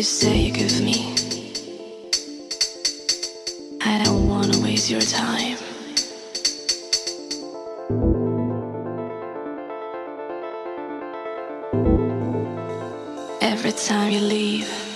You say you give me. I don't wanna waste your time. Every time you leave.